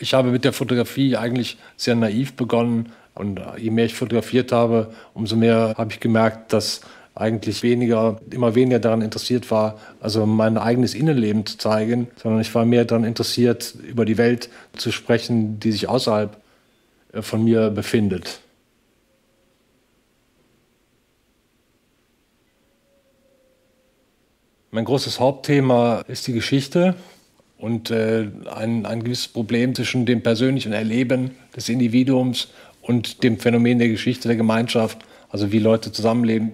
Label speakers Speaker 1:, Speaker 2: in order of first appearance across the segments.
Speaker 1: Ich habe mit der Fotografie eigentlich sehr naiv begonnen und je mehr ich fotografiert habe, umso mehr habe ich gemerkt, dass eigentlich weniger, immer weniger daran interessiert war, also mein eigenes Innenleben zu zeigen, sondern ich war mehr daran interessiert, über die Welt zu sprechen, die sich außerhalb äh, von mir befindet. Mein großes Hauptthema ist die Geschichte und äh, ein, ein gewisses Problem zwischen dem persönlichen Erleben des Individuums und dem Phänomen der Geschichte der Gemeinschaft, also wie Leute zusammenleben.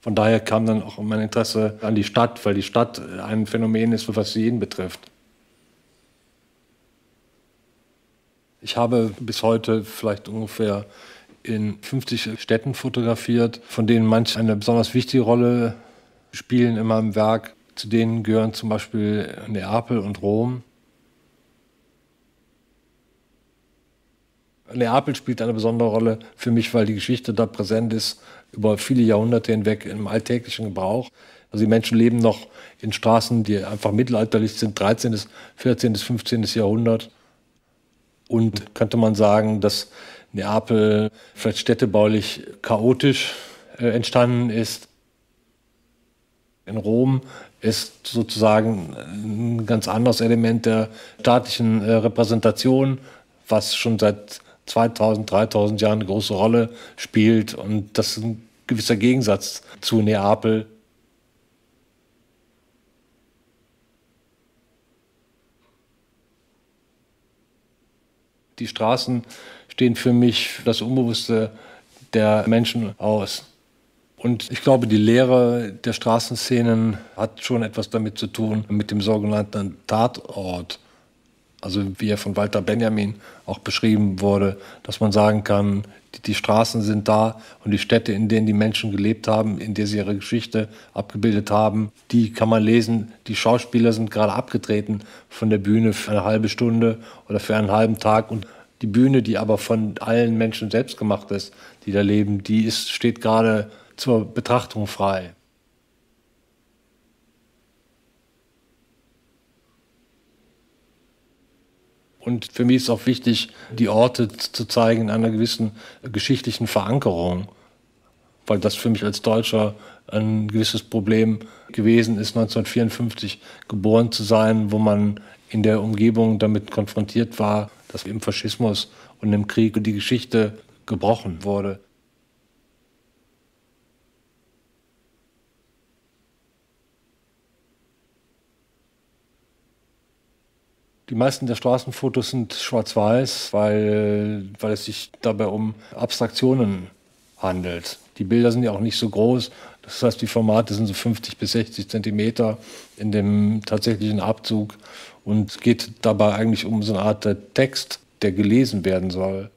Speaker 1: Von daher kam dann auch mein Interesse an die Stadt, weil die Stadt ein Phänomen ist, was jeden betrifft. Ich habe bis heute vielleicht ungefähr in 50 Städten fotografiert, von denen manche eine besonders wichtige Rolle spielen in meinem Werk. Zu denen gehören zum Beispiel Neapel und Rom. Neapel spielt eine besondere Rolle für mich, weil die Geschichte da präsent ist, über viele Jahrhunderte hinweg im alltäglichen Gebrauch. Also die Menschen leben noch in Straßen, die einfach mittelalterlich sind, 13., 14., 15. Jahrhundert. Und könnte man sagen, dass Neapel vielleicht städtebaulich chaotisch äh, entstanden ist in Rom ist sozusagen ein ganz anderes Element der staatlichen äh, Repräsentation, was schon seit 2000, 3000 Jahren eine große Rolle spielt. Und das ist ein gewisser Gegensatz zu Neapel. Die Straßen stehen für mich das Unbewusste der Menschen aus. Und ich glaube, die Lehre der Straßenszenen hat schon etwas damit zu tun, mit dem sogenannten Tatort. Also wie er von Walter Benjamin auch beschrieben wurde, dass man sagen kann, die, Straßen sind da und die Städte, in denen die Menschen gelebt haben, in der sie ihre Geschichte abgebildet haben, die kann man lesen. Die Schauspieler sind gerade abgetreten von der Bühne für eine halbe Stunde oder für einen halben Tag und die Bühne, die aber von allen Menschen selbst gemacht ist, die da leben, die ist, steht gerade zur Betrachtung frei. Und für mich ist auch wichtig, die Orte zu zeigen in einer gewissen geschichtlichen Verankerung, weil das für mich als Deutscher ein gewisses Problem gewesen ist, 1954 geboren zu sein, wo man in der Umgebung damit konfrontiert war, dass im Faschismus und im Krieg die Geschichte gebrochen wurde. Die meisten der Straßenfotos sind schwarz-weiß, weil, weil es sich dabei um Abstraktionen handelt. Die Bilder sind ja auch nicht so groß. Das heißt, die Formate sind so 50 bis 60 Zentimeter in dem tatsächlichen Abzug. Und es geht dabei eigentlich um so eine Art Text, der gelesen werden soll.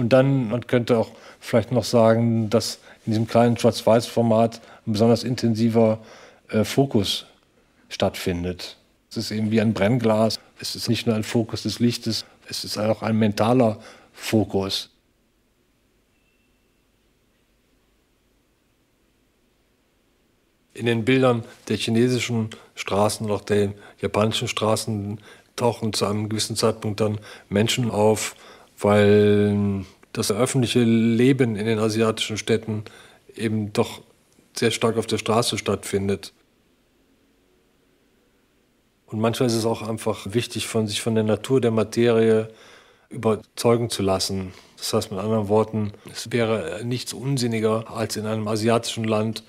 Speaker 1: Und dann, man könnte auch vielleicht noch sagen, dass in diesem kleinen Schwarz-Weiß-Format ein besonders intensiver äh, Fokus stattfindet. Es ist eben wie ein Brennglas. Es ist nicht nur ein Fokus des Lichtes, es ist auch ein mentaler Fokus. In den Bildern der chinesischen Straßen und auch der japanischen Straßen tauchen zu einem gewissen Zeitpunkt dann Menschen auf, weil das öffentliche Leben in den asiatischen Städten eben doch sehr stark auf der Straße stattfindet. Und manchmal ist es auch einfach wichtig, von sich von der Natur der Materie überzeugen zu lassen. Das heißt mit anderen Worten, es wäre nichts unsinniger, als in einem asiatischen Land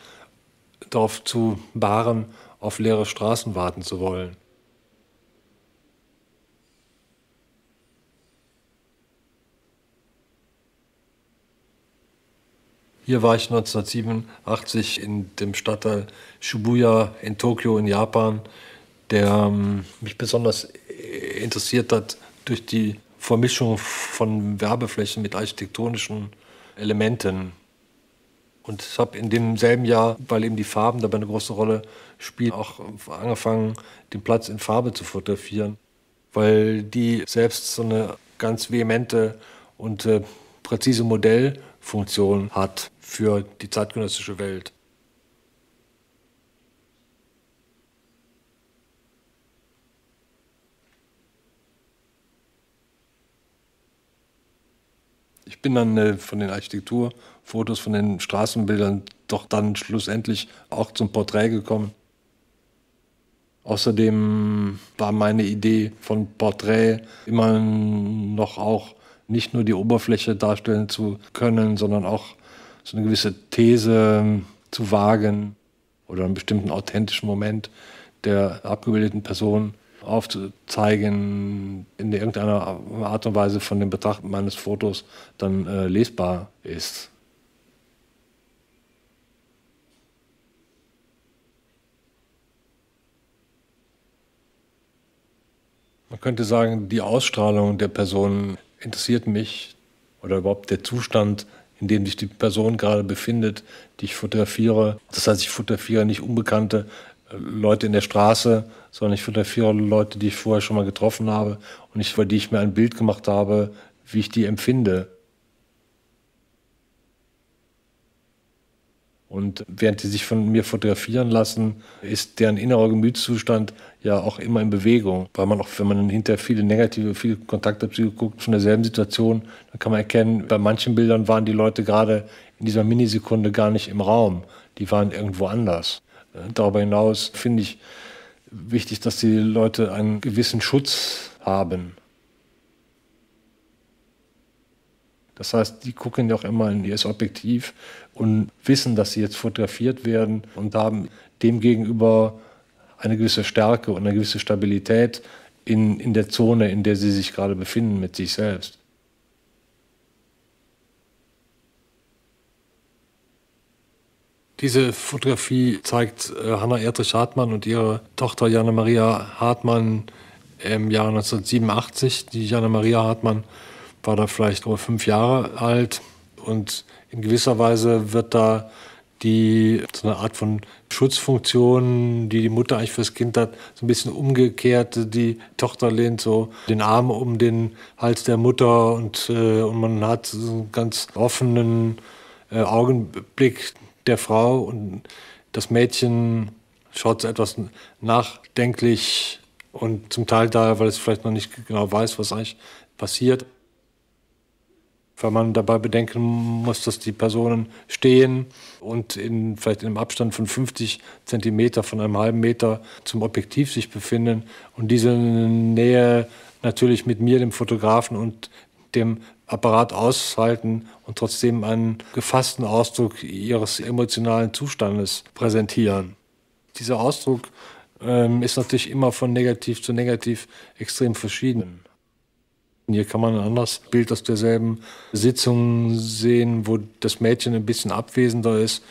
Speaker 1: darauf zu beharren, auf leere Straßen warten zu wollen. Hier war ich 1987 in dem Stadtteil Shibuya in Tokio in Japan, der ähm, mich besonders interessiert hat durch die Vermischung von Werbeflächen mit architektonischen Elementen. Und ich habe in demselben Jahr, weil eben die Farben dabei eine große Rolle spielen, auch angefangen, den Platz in Farbe zu fotografieren. weil die selbst so eine ganz vehemente und äh, präzise Modellfunktion hat für die zeitgenössische Welt. Ich bin dann äh, von den Architekturfotos, von den Straßenbildern doch dann schlussendlich auch zum Porträt gekommen. Außerdem war meine Idee von Porträt immer noch auch nicht nur die Oberfläche darstellen zu können, sondern auch so eine gewisse These zu wagen oder einen bestimmten authentischen Moment der abgebildeten Person aufzuzeigen, in irgendeiner Art und Weise von dem Betrachten meines Fotos dann äh, lesbar ist. Man könnte sagen, die Ausstrahlung der Person interessiert mich oder überhaupt der Zustand, in dem sich die Person gerade befindet, die ich fotografiere. Das heißt, ich fotografiere nicht unbekannte äh, Leute in der Straße, sondern ich fotografiere Leute, die ich vorher schon mal getroffen habe und ich, für die ich mir ein Bild gemacht habe, wie ich die empfinde. Und während die sich von mir fotografieren lassen, ist deren innerer Gemütszustand ja auch immer in Bewegung. Weil man auch, wenn man hinterher viele negative, viele Kontakte guckt von derselben Situation, dann kann man erkennen, bei manchen Bildern waren die Leute gerade in dieser Minisekunde gar nicht im Raum. Die waren irgendwo anders. Darüber hinaus finde ich wichtig, dass die Leute einen gewissen Schutz haben. Das heißt, die gucken ja auch immer in ihr Objektiv und wissen, dass sie jetzt fotografiert werden und haben demgegenüber eine gewisse Stärke und eine gewisse Stabilität in, in der Zone, in der sie sich gerade befinden mit sich selbst. Diese Fotografie zeigt äh, Hanna Erdrich Hartmann und ihre Tochter Jana Maria Hartmann im Jahr 1987. Die Jana Maria Hartmann war da vielleicht nur fünf Jahre alt. Und in gewisser Weise wird da die so eine Art von Schutzfunktion, die die Mutter eigentlich fürs Kind hat, so ein bisschen umgekehrt. Die Tochter lehnt so den Arm um den Hals der Mutter und, äh, und man hat so einen ganz offenen äh, Augenblick der Frau. Und das Mädchen schaut so etwas nachdenklich und zum Teil da, weil es vielleicht noch nicht genau weiß, was eigentlich passiert weil man dabei bedenken muss, dass die Personen stehen und in, vielleicht in einem Abstand von 50 Zentimeter, von einem halben Meter zum Objektiv sich befinden und diese Nähe natürlich mit mir, dem Fotografen und dem Apparat aushalten und trotzdem einen gefassten Ausdruck ihres emotionalen Zustandes präsentieren. Dieser Ausdruck ähm, ist natürlich immer von negativ zu negativ extrem verschieden. Hier kann man ein anderes Bild aus derselben Sitzung sehen, wo das Mädchen ein bisschen abwesender ist.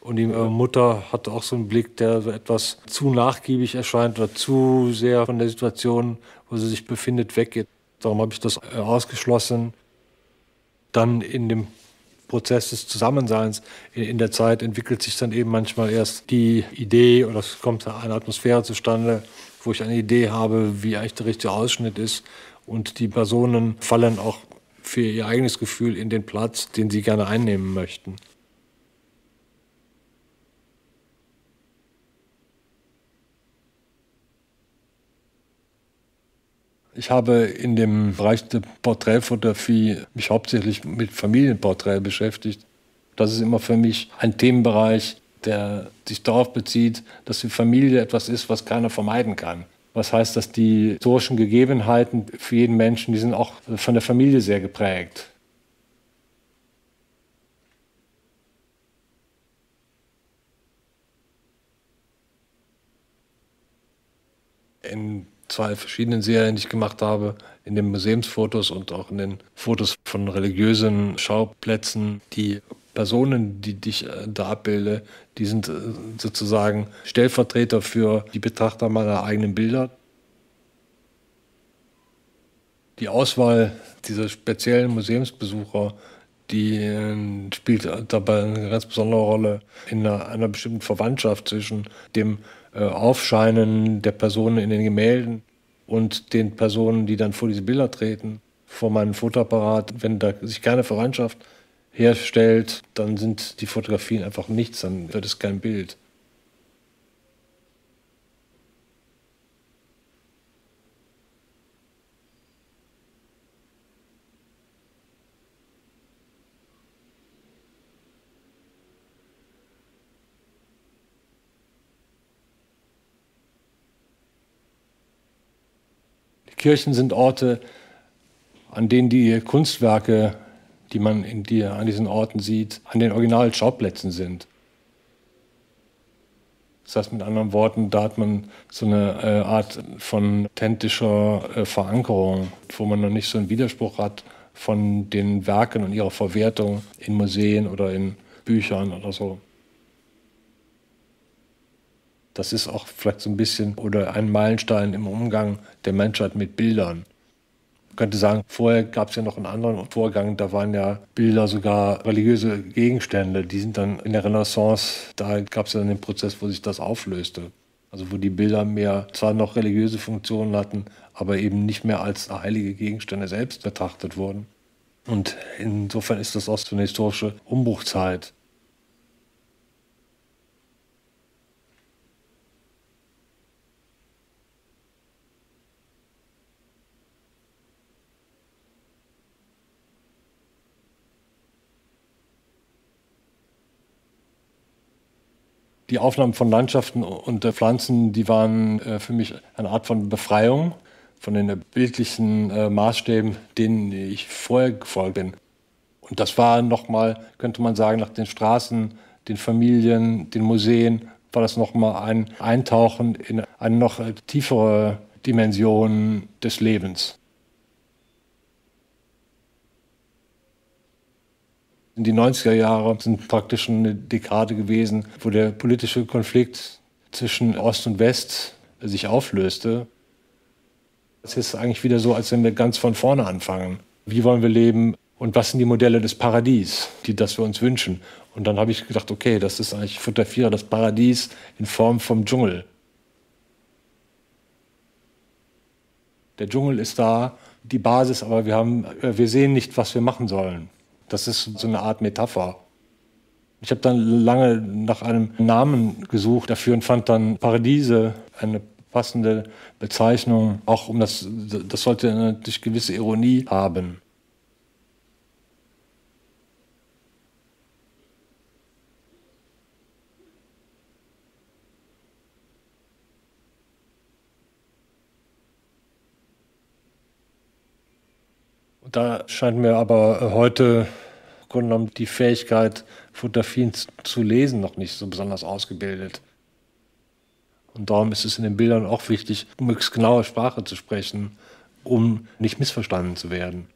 Speaker 1: Und die äh, Mutter hat auch so einen Blick, der etwas zu nachgiebig erscheint oder zu sehr von der Situation, wo sie sich befindet, weggeht. Darum habe ich das äh, ausgeschlossen. Dann in dem Prozess des Zusammenseins in der Zeit entwickelt sich dann eben manchmal erst die Idee oder es kommt eine Atmosphäre zustande, wo ich eine Idee habe, wie eigentlich der richtige Ausschnitt ist und die Personen fallen auch für ihr eigenes Gefühl in den Platz, den sie gerne einnehmen möchten. Ich habe in dem Bereich der Porträtfotografie mich hauptsächlich mit Familienporträt beschäftigt. Das ist immer für mich ein Themenbereich, der sich darauf bezieht, dass die Familie etwas ist, was keiner vermeiden kann. Was heißt, dass die historischen Gegebenheiten für jeden Menschen, die sind auch von der Familie sehr geprägt. In zwei verschiedenen Serien, die ich gemacht habe, in den Museumsfotos und auch in den Fotos von religiösen Schauplätzen, die Personen, die dich äh, da abbilde, die sind äh, sozusagen Stellvertreter für die Betrachter meiner eigenen Bilder. Die Auswahl dieser speziellen Museumsbesucher, die äh, spielt dabei eine ganz besondere Rolle in einer, einer bestimmten Verwandtschaft zwischen dem Aufscheinen der Personen in den Gemälden und den Personen, die dann vor diese Bilder treten, vor meinem Fotoapparat, wenn da sich keine Verwandtschaft herstellt, dann sind die Fotografien einfach nichts, dann wird es kein Bild. Kirchen sind Orte, an denen die Kunstwerke, die man in die, an diesen Orten sieht, an den Originalschauplätzen sind. Das heißt mit anderen Worten, da hat man so eine äh, Art von authentischer äh, Verankerung, wo man noch nicht so einen Widerspruch hat von den Werken und ihrer Verwertung in Museen oder in Büchern oder so. Das ist auch vielleicht so ein bisschen oder ein Meilenstein im Umgang der Menschheit mit Bildern. Könnte sagen, vorher gab es ja noch einen anderen Vorgang, da waren ja Bilder sogar religiöse Gegenstände. Die sind dann in der Renaissance, da gab es ja dann den Prozess, wo sich das auflöste. Also wo die Bilder mehr zwar noch religiöse Funktionen hatten, aber eben nicht mehr als heilige Gegenstände selbst betrachtet wurden. Und insofern ist das auch so eine historische Umbruchzeit. Die Aufnahmen von Landschaften und Pflanzen, die waren äh, für mich eine Art von Befreiung von den bildlichen äh, Maßstäben, denen ich vorher gefolgt bin. Und das war nochmal, könnte man sagen, nach den Straßen, den Familien, den Museen, war das nochmal ein Eintauchen in eine noch tiefere Dimension des Lebens. Die 90er Jahre sind praktisch eine Dekade gewesen, wo der politische Konflikt zwischen Ost und West sich auflöste. Es ist eigentlich wieder so, als wenn wir ganz von vorne anfangen. Wie wollen wir leben und was sind die Modelle des Paradies, die das wir uns wünschen? Und dann habe ich gedacht, okay, das ist eigentlich, ich fotografiere das Paradies in Form vom Dschungel. Der Dschungel ist da, die Basis, aber wir, haben, wir sehen nicht, was wir machen sollen. Das ist so eine Art Metapher. Ich habe dann lange nach einem Namen gesucht dafür und fand dann Paradiese eine passende Bezeichnung. Auch um das, das sollte natürlich gewisse Ironie haben. Da scheint mir aber heute Grunde genommen die Fähigkeit, Fotografien zu lesen, noch nicht so besonders ausgebildet. Und darum ist es in den Bildern auch wichtig, möglichst genaue Sprache zu sprechen, um nicht missverstanden zu werden.